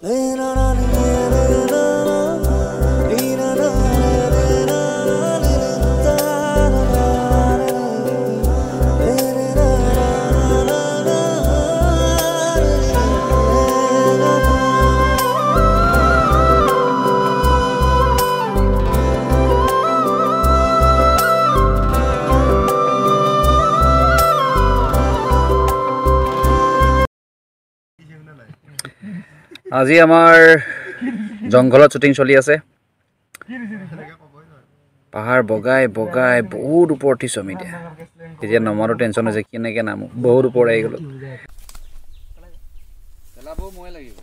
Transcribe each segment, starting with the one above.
Laying on আজি আমাৰ জংঘলত শ্বুটিং চলি আছে। পাহাৰ বগাই বগাই বহুত ওপৰত উঠিছোঁ আমি এতিয়া। এতিয়া নমাৰো টেনশ্যন হৈছে কেনেকৈ নামো বহুত ওপৰত আহি গ'লোঁ। মই লাগিব।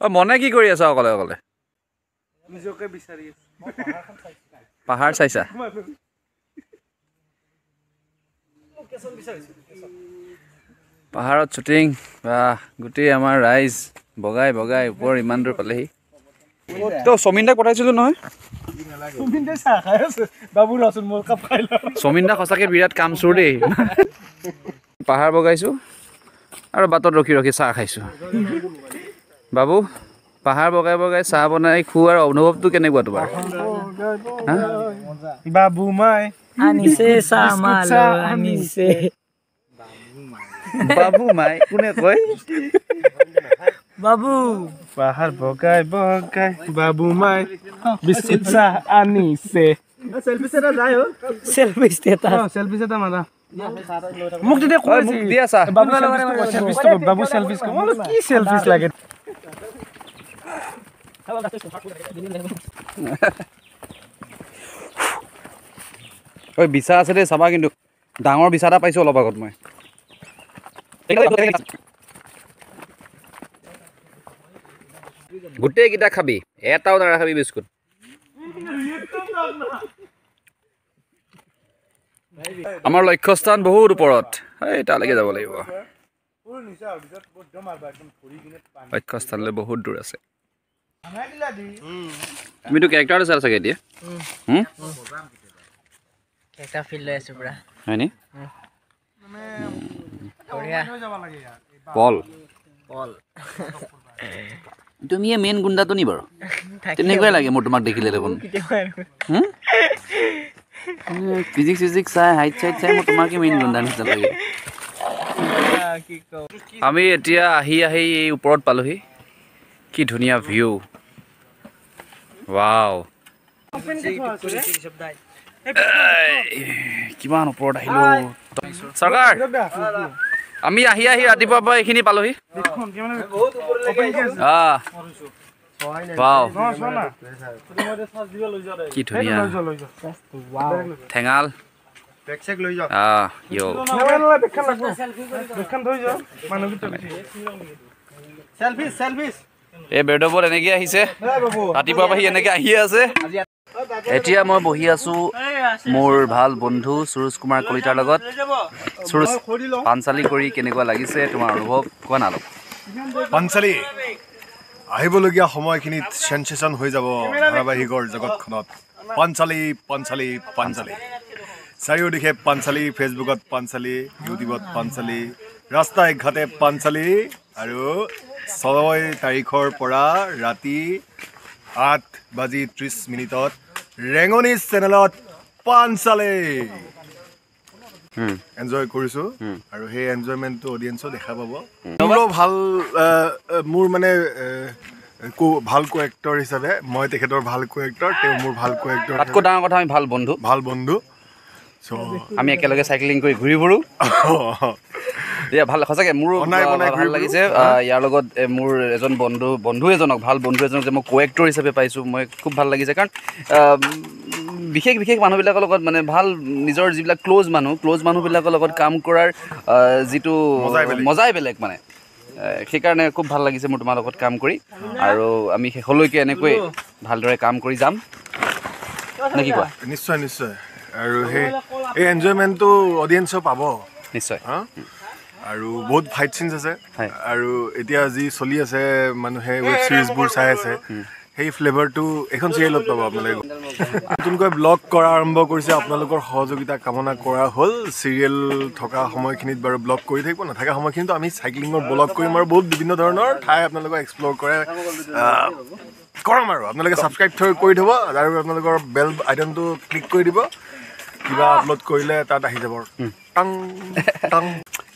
অ' মনে কি কৰি আছা অকলে অকলে? নিজকে বিচাৰি আছো? পাহাৰ চাইছা? পাহাৰত শ্বুটিং বা গোটেই আমাৰ ৰাইজ বগাই বগাই ওপৰ ইমান দূৰ পালেহি। তো চমিন দাক পঠাইছিলোঁ নহয়? তুমিতে চাহ খাই আছে। বাবু ৰচোন মোৰ কাপ খাই লওঁ। চমিন দা সঁচাকৈ বিৰাট কাম চোৰ দেই। পাহাৰ বগাইছোঁ আৰু বাটত ৰখি ৰখি চাহ খাইছোঁ। বাবু? পাহাৰ বগাই বগাই চাহ বনাই খোৱাৰ অনুভৱটো কেনেকুৱা তোমাৰ? বাবু মাই আনিছে চামাল চাহ আনিছে। বাবু মাই কোনে কয়? বাবু। পাহাৰ বগাই বগাই বাবু মাই বিস্কুট চাহ আনিছে। মোক তেতিয়া ঐ, কৈ মোক দিয়া চাহ। বাবু চেলফিছ লাগে? ঐ বিচা আছে দেই চাবা কিন্তু ডাঙৰ বিচা এটা পাইছোঁ অলপ আগত মই। গোটেইকেইটা খাবি এটাও নাৰাখাবি বিস্কুট। আমাৰ লক্ষ্যস্থান বহুত ওপৰত। এই তালৈকে যাব লাগিব। লক্ষ্যস্থানলৈ বহুত দূৰ আছে। তুমিতো কেৰেক্টাৰটো চালা চাগে এতিয়া। হুম? একটা ফিল লৈ আছো পুৰা। হয়নি? বঢ়িয়া। পল পল তুমিয়ে মেইন গুণ্ডাটো নি বাৰু? তেনেকুৱাই লাগে মোৰ তোমাক দেখিলে দেখোন। ফিজিক্স চিজিক্স চাই হাইট চাইট চাই মোৰ তোমাকে মেইন গুণ্ডা নিচিনা লাগে। কি কওঁ আমি এতিয়া আহি আহি এই ওপৰত পালোহি। কি ধুনীয়া ভিউ ৱাও কিমান ওপৰত আহিলো। চৰকাৰ আমি আহি আহি ৰাতিপুৱাৰ পৰা এইখিনি পালোহি। কি ধুনীয়া। ঠেঙাল। এই বেৰডবত এনেকৈ আহিছে। ৰাতিপুৱাৰ পৰা সি এনেকৈ আহিয়ে আছে। এতিয়া মই বহি আছো মোৰ ভাল বন্ধু সুৰুজ কুমাৰ কলিতাৰ লগত। সুৰুজ পাঞ্চালী কৰি কেনেকুৱা লাগিছে তোমাৰ অনুভৱ? কোৱা নালক পাঞ্চালী আহিবলগীয়া সময়খিনিত চেনচেশ্যন হৈ যাব ধাৰাবাহিকৰ জগতখনত। পাঞ্চালী পাঞ্চালী পাঞ্চালী চাৰিওদিশে পাঞ্চালী ফেচবুকত পাঞ্চালী ইউটিউবত পাঞ্চালী ৰাস্তাই ঘাটে পাঞ্চালী আৰু ছয় তাৰিখৰ পৰা ৰাতি আঠ বাজি ত্ৰিছ মিনিটত ৰেঙনি চেনেলত পাঞ্চালী এনজয় কৰিছোঁ। আৰু সেই এনজয়মেণ্টটো অডিয়েঞ্চো দেখা পাব। মোৰো ভাল মোৰ মানে কো ভাল কো এক্টৰ হিচাপে মই তেখেতৰ ভাল কো এক্টৰ তেওঁ মোৰ ভাল কো এক্টৰ তাতকৈ ডাঙৰ কথা আমি ভাল বন্ধু। ভাল বন্ধু। চ' আমি একেলগে চাইক্লিং কৰি ঘূৰি ফুৰোঁ। ভাল সঁচাকৈ মোৰো ভাল লাগিছে। ইয়াৰ লগত মোৰ এজন বন্ধু বন্ধু এজনক ভাল বন্ধু এজনক যে মই কো এক্টৰ হিচাপে পাইছোঁ মই খুব ভাল লাগিছে। কাৰণ বিশেষ বিশেষ মানুহবিলাকৰ লগত মানে ভাল নিজৰ যিবিলাক ক্ল'জ মানুহ ক্ল'জ মানুহবিলাকৰ লগত কাম কৰাৰ যিটো মজাই বেলেগ। মানে। সেইকাৰণে খুব ভাল লাগিছে মোৰ তোমাৰ লগত কাম কৰি। আৰু আমি শেষলৈকে এনেকৈ ভালদৰে কাম কৰি যাম। নে কি কোৱা? নিশ্চয় নিশ্চয়। আৰু সেই এই এনজয়মেণ্টটো অডিয়েঞ্চেও পাব। নিশ্চয়। হা? আৰু বহুত ফাইট চিনছ আছে। আৰু এতিয়া যি চলি আছে মানুহে ৱেব ছিৰিজবোৰ চাই আছে সেই ফ্লেভাৰটো এইখন চিৰিয়েলত পাব আপোনালোকে নতুনকৈ ব্লগ কৰা আৰম্ভ কৰিছে আপোনালোকৰ সহযোগিতা কামনা কৰা হ'ল চিৰিয়েল থকা সময়খিনিত বাৰু ব্লগ কৰি থাকিব নাথাকা সময়খিনিতো আমি চাইক্লিঙৰ ব্লগ কৰিম আৰু বহুত বিভিন্ন ধৰণৰ ঠাই আপোনালোকক এক্সপ্ল'ৰ কৰে কৰাম আৰু আপোনালোকে ছাবস্ক্ৰাইব কৰি থ'ব আৰু আপোনালোকৰ বেল আইকনটো ক্লিক কৰি দিব কিবা আপলোড কৰিলে তাত আহি যাব টাং টাং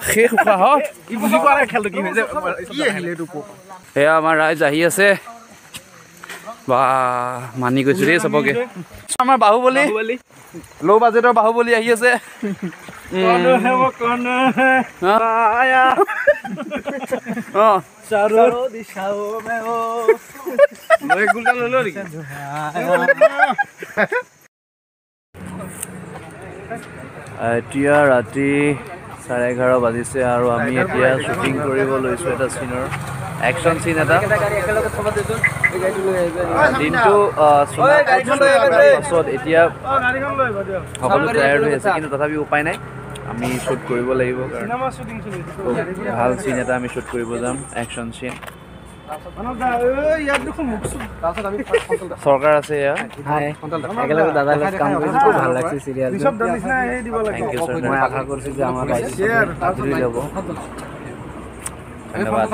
হা? কোন? মানস ঐ, মানস ঐ, বডি কি শেষ উশাহত এয়া আমাৰ ৰাইজ আহি আছে। বা মানি গৈছো দেই চবকে। আমাৰ বাহুবলী। ল' বাজেটৰ বাহুবলী আহি আছে। অঁ এতিয়া ৰাতি চাৰে এঘাৰ বাজিছে আৰু আমি এতিয়া শ্বুটিং কৰিব লৈছোঁ এটা চিনৰ একশ্যন চিন এটা। দিনটো পাছত এতিয়া সকলো টায়াৰ্ড হৈ আছে কিন্তু তথাপি উপায় নাই। আমি শ্বুট কৰিব লাগিব। ভাল চিন এটা আমি শ্বুট কৰিব যাম একশ্যন চিন চৰকাৰ আছে এয়া। একেলগে দাদাৰ লগত কাম কৰিছো খুব ভাল লাগছে চিৰিয়েল থেংক ইউ মই চৰকাৰ আশা কৰিছো যে আমাৰ ৰাইজে আদৰি ল'ব ধন্যবাদ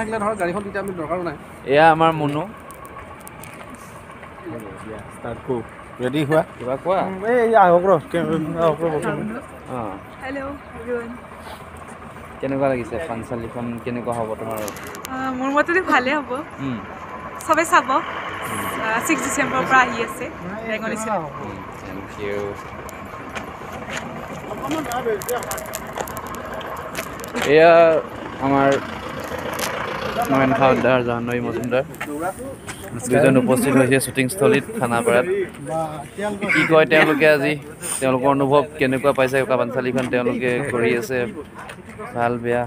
এয়া আমাৰ মুনু। ৰেডি হোৱা? কিবা কোৱা? এই আহক ৰ আহক ৰ অঁ। হেল্ল' এভৰিৱান কেনেকুৱা লাগিছে পাঞ্চালীখন কেনেকুৱা হ'ব তোমাৰ? মোৰ মতেতো ভালেই হ'ব। চবে। চাব ছিক্স ডিচেম্বৰৰ পৰা আহি আছে। এয়া আমাৰ নয়ন খাৱদাৰ জাহ্নৱী মজুমদাৰ। দুজন উপস্থিত হৈছে শ্বুটিংস্থলীত খানাপাৰাত কি কয় তেওঁলোকে আজি? তেওঁলোকৰ অনুভৱ কেনেকুৱা পাইছে? কাবানচালীখন তেওঁলোকে কৰি আছে। ভাল বেয়া?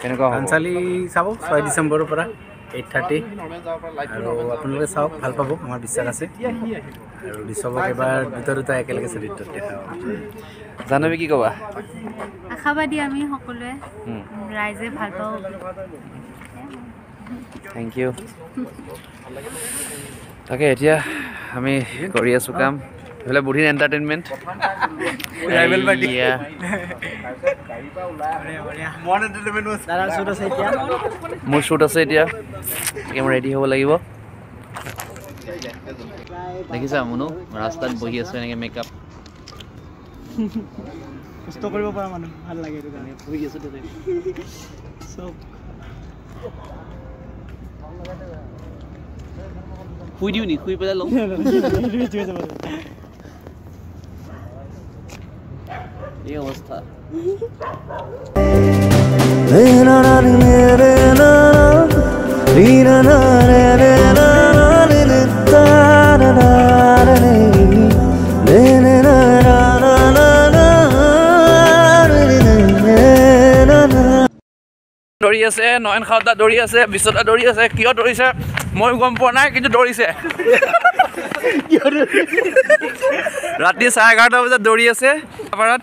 কেনেকুৱা পাঞ্চালী চাব ছয় ডিচেম্বৰৰ পৰা এইট থাৰ্টি আৰু আপোনালোকে চাওক ভাল পাব আমাৰ বিশ্বাস আছে। আৰু ঋষভক এবাৰ দুটা দুটা একেলগে চৰিত্ৰত দেখা পাব জাহ্নৱী কি ক'বা? আশাবাদী আমি সকলোৱে। ৰাইজে ভাল পাব থেংক ইউ তাকে এতিয়া আমি কৰি আছোঁ কাম। এইফালে বুঢ়ীন এণ্টাৰটেইনমেণ্ট এতিয়া। মোৰ শ্বুট আছে এতিয়া। তাকে মই ৰেডি হ'ব লাগিব। দেখিছা মুনু? ৰাস্তাত বহি আছোঁ এনেকৈ মেকআপ সুস্থ কৰিব পৰা মানুহ ভাল লাগে এইটো কাৰণে। বহি আছো তাতে চব। শুই দিওঁ নি? শুই পেলাই লওঁ। এই অৱস্থা দৌৰি আছে নয়ন খাওঁতা দৌৰি আছে বিশ্বতা দৌৰি আছে কিয় দৌৰিছে? ময়ো গম পোৱা নাই কিন্তু দৌৰিছে। ৰাতি চাৰে এঘাৰটা বজাত দৌৰি আছে পাৰাত